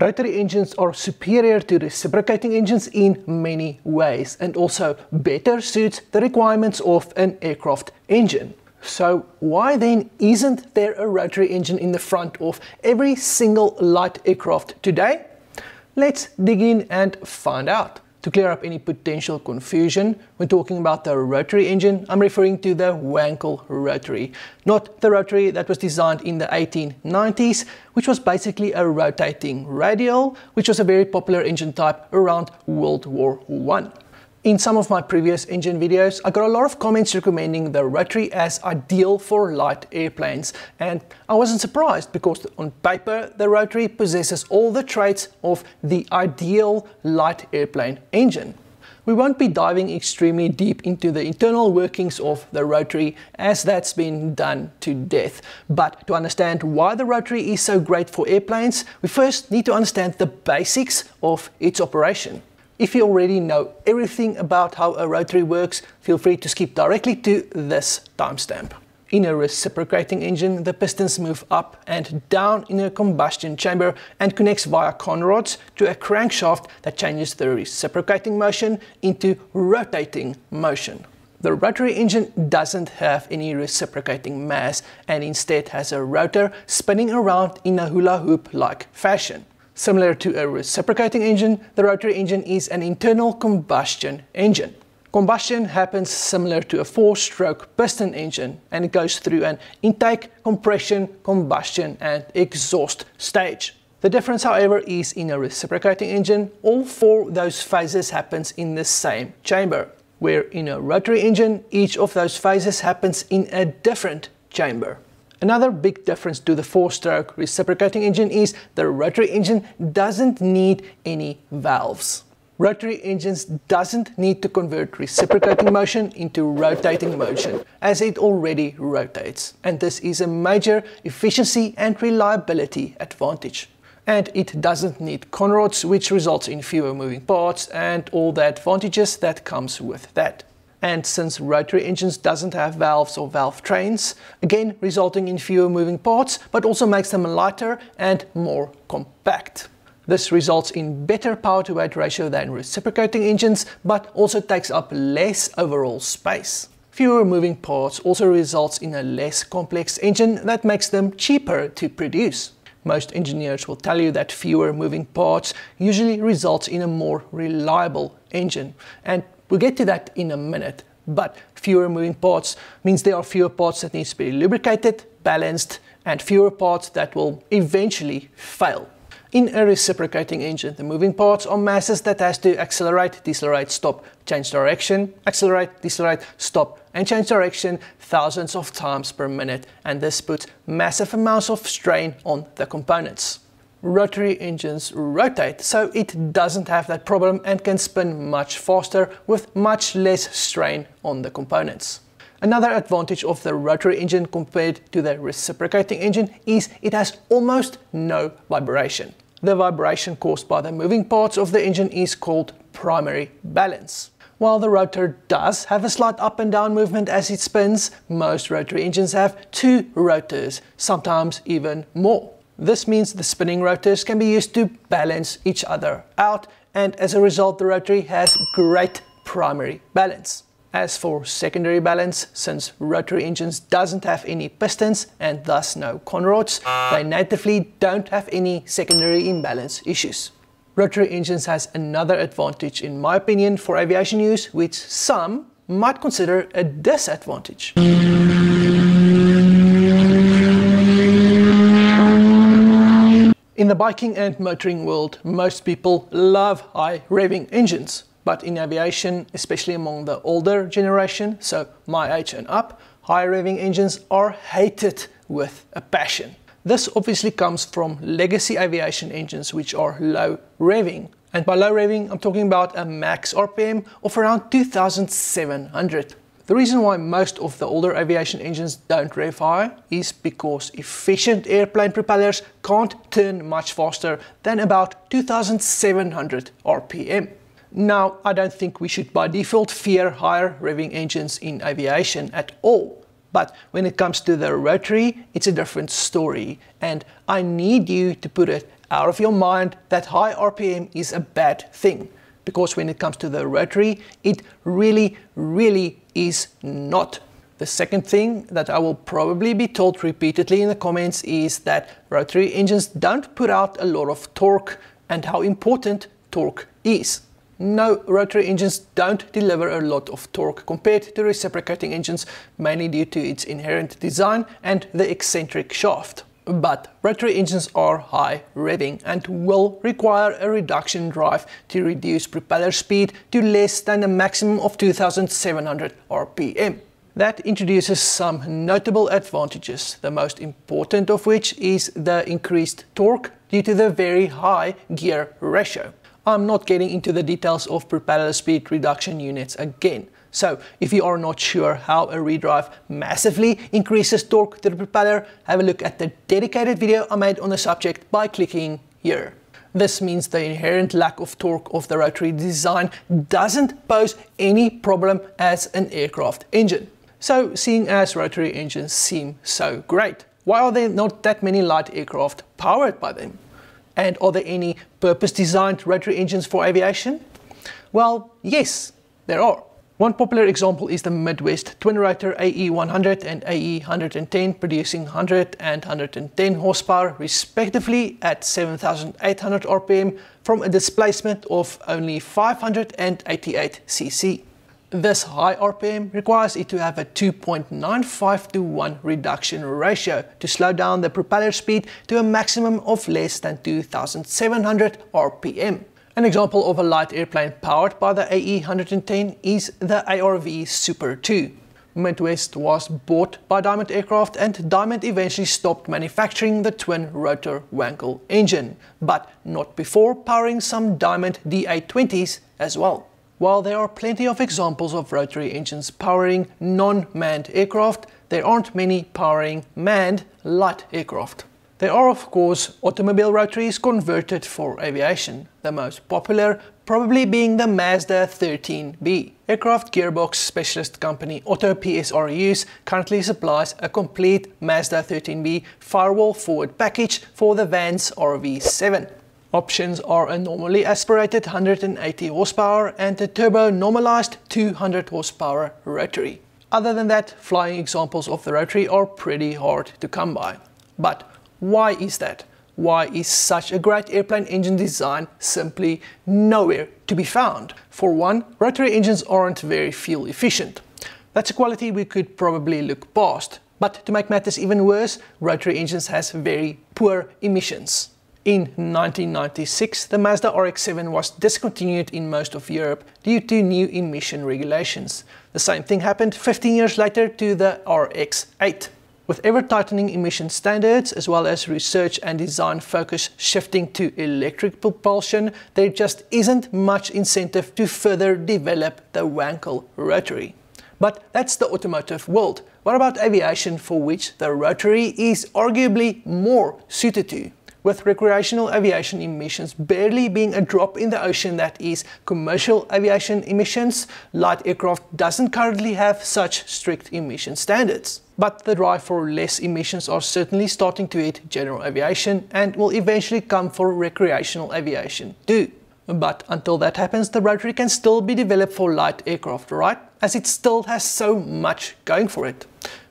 Rotary engines are superior to reciprocating engines in many ways and also better suits the requirements of an aircraft engine. So why then isn't there a rotary engine in the front of every single light aircraft today? Let's dig in and find out. To clear up any potential confusion, when talking about the rotary engine, I'm referring to the Wankel rotary, not the rotary that was designed in the 1890s, which was basically a rotating radial, which was a very popular engine type around World War I. In some of my previous engine videos, I got a lot of comments recommending the rotary as ideal for light airplanes, and I wasn't surprised because on paper the rotary possesses all the traits of the ideal light airplane engine. We won't be diving extremely deep into the internal workings of the rotary as that's been done to death. But to understand why the rotary is so great for airplanes, we first need to understand the basics of its operation. If you already know everything about how a rotary works, feel free to skip directly to this timestamp. In a reciprocating engine, the pistons move up and down in a combustion chamber and connects via conrods to a crankshaft that changes the reciprocating motion into rotating motion. The rotary engine doesn't have any reciprocating mass and instead has a rotor spinning around in a hula hoop like fashion. Similar to a reciprocating engine, the rotary engine is an internal combustion engine. Combustion happens similar to a four-stroke piston engine and it goes through an intake, compression, combustion and exhaust stage. The difference however is in a reciprocating engine, all four those phases happens in the same chamber, where in a rotary engine each of those phases happens in a different chamber. Another big difference to the four-stroke reciprocating engine is the rotary engine doesn't need any valves. Rotary engines doesn't need to convert reciprocating motion into rotating motion as it already rotates and this is a major efficiency and reliability advantage. And it doesn't need conrods which results in fewer moving parts and all the advantages that comes with that. And since rotary engines doesn't have valves or valve trains, again resulting in fewer moving parts, but also makes them lighter and more compact. This results in better power to weight ratio than reciprocating engines, but also takes up less overall space. Fewer moving parts also results in a less complex engine that makes them cheaper to produce. Most engineers will tell you that fewer moving parts usually results in a more reliable engine. And We'll get to that in a minute, but fewer moving parts means there are fewer parts that need to be lubricated, balanced, and fewer parts that will eventually fail. In a reciprocating engine, the moving parts are masses that has to accelerate, decelerate, stop, change direction, accelerate, decelerate, stop, and change direction thousands of times per minute, and this puts massive amounts of strain on the components rotary engines rotate, so it doesn't have that problem and can spin much faster with much less strain on the components. Another advantage of the rotary engine compared to the reciprocating engine is it has almost no vibration. The vibration caused by the moving parts of the engine is called primary balance. While the rotor does have a slight up and down movement as it spins, most rotary engines have two rotors, sometimes even more. This means the spinning rotors can be used to balance each other out and as a result the rotary has great primary balance. As for secondary balance, since rotary engines doesn't have any pistons and thus no conrods, they natively don't have any secondary imbalance issues. Rotary engines has another advantage in my opinion for aviation use which some might consider a disadvantage. In the biking and motoring world, most people love high revving engines. But in aviation, especially among the older generation, so my age and up, high revving engines are hated with a passion. This obviously comes from legacy aviation engines which are low revving. And by low revving, I'm talking about a max RPM of around 2700. The reason why most of the older aviation engines don't rev high is because efficient airplane propellers can't turn much faster than about 2700 RPM. Now, I don't think we should by default fear higher revving engines in aviation at all. But when it comes to the rotary, it's a different story. And I need you to put it out of your mind that high RPM is a bad thing. Because when it comes to the rotary, it really, really is not. The second thing that I will probably be told repeatedly in the comments is that rotary engines don't put out a lot of torque and how important torque is. No, rotary engines don't deliver a lot of torque compared to reciprocating engines, mainly due to its inherent design and the eccentric shaft. But rotary engines are high revving and will require a reduction drive to reduce propeller speed to less than a maximum of 2700 RPM. That introduces some notable advantages, the most important of which is the increased torque due to the very high gear ratio. I'm not getting into the details of propeller speed reduction units again. So if you are not sure how a redrive massively increases torque to the propeller, have a look at the dedicated video I made on the subject by clicking here. This means the inherent lack of torque of the rotary design doesn't pose any problem as an aircraft engine. So seeing as rotary engines seem so great, why are there not that many light aircraft powered by them? And are there any purpose-designed rotary engines for aviation? Well, yes, there are. One popular example is the Midwest twin rotor AE100 and AE110 producing 100 and 110 horsepower respectively at 7800 RPM from a displacement of only 588 cc. This high RPM requires it to have a 2.95 to 1 reduction ratio to slow down the propeller speed to a maximum of less than 2700 RPM. An example of a light airplane powered by the AE110 is the ARV Super 2. Midwest was bought by Diamond Aircraft and Diamond eventually stopped manufacturing the twin rotor Wankel engine, but not before powering some Diamond DA20s as well. While there are plenty of examples of rotary engines powering non-manned aircraft, there aren't many powering manned light aircraft. There are of course automobile rotaries converted for aviation, the most popular probably being the Mazda 13B. Aircraft gearbox specialist company Otto PSRUs currently supplies a complete Mazda 13B firewall forward package for the Vans RV7. Options are a normally aspirated 180 horsepower and a turbo normalized 200 horsepower rotary. Other than that, flying examples of the rotary are pretty hard to come by. But why is that? Why is such a great airplane engine design simply nowhere to be found? For one, rotary engines aren't very fuel efficient. That's a quality we could probably look past. But to make matters even worse, rotary engines has very poor emissions. In 1996, the Mazda RX-7 was discontinued in most of Europe due to new emission regulations. The same thing happened 15 years later to the RX-8. With ever-tightening emission standards, as well as research and design focus shifting to electric propulsion, there just isn't much incentive to further develop the Wankel rotary. But that's the automotive world. What about aviation for which the rotary is arguably more suited to? with recreational aviation emissions barely being a drop in the ocean that is commercial aviation emissions, light aircraft doesn't currently have such strict emission standards. But the drive for less emissions are certainly starting to hit general aviation and will eventually come for recreational aviation too. But until that happens, the rotary can still be developed for light aircraft, right? As it still has so much going for it.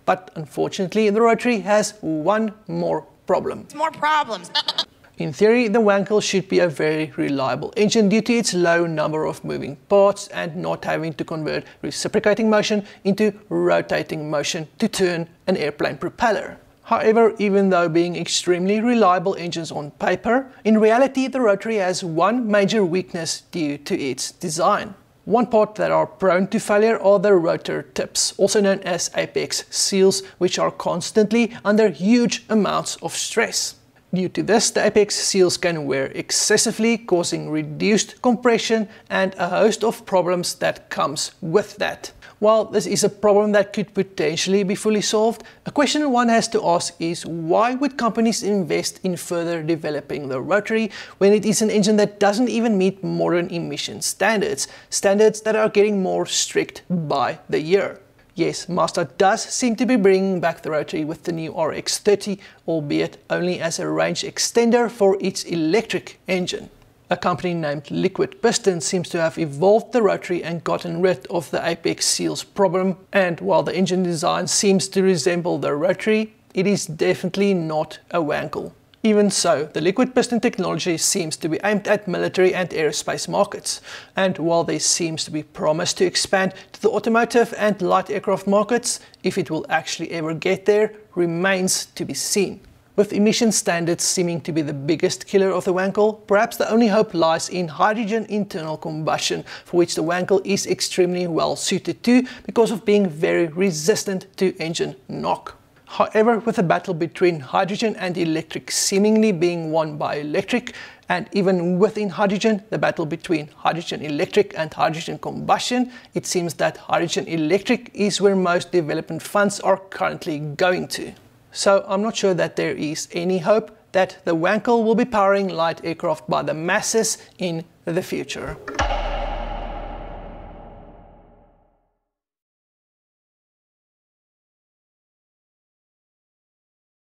But unfortunately, the rotary has one more problem. It's More problems. In theory, the Wankel should be a very reliable engine due to its low number of moving parts and not having to convert reciprocating motion into rotating motion to turn an airplane propeller. However, even though being extremely reliable engines on paper, in reality the rotary has one major weakness due to its design. One part that are prone to failure are the rotor tips, also known as apex seals, which are constantly under huge amounts of stress. Due to this, the apex seals can wear excessively, causing reduced compression and a host of problems that comes with that. While this is a problem that could potentially be fully solved, a question one has to ask is why would companies invest in further developing the rotary when it is an engine that doesn't even meet modern emission standards, standards that are getting more strict by the year? Yes, Mazda does seem to be bringing back the rotary with the new MX30, albeit only as a range extender for its electric engine. A company named Liquid Piston seems to have evolved the rotary and gotten rid of the apex seals problem, and while the engine design seems to resemble the rotary, it is definitely not a Wankel. Even so, the liquid piston technology seems to be aimed at military and aerospace markets, and while there seems to be promise to expand to the automotive and light aircraft markets, if it will actually ever get there remains to be seen. With emission standards seeming to be the biggest killer of the Wankel, perhaps the only hope lies in hydrogen internal combustion, for which the Wankel is extremely well suited to because of being very resistant to engine knock. However, with the battle between hydrogen and electric seemingly being won by electric, and even within hydrogen, the battle between hydrogen electric and hydrogen combustion, it seems that hydrogen electric is where most development funds are currently going to. So I'm not sure that there is any hope that the Wankel will be powering light aircraft by the masses in the future.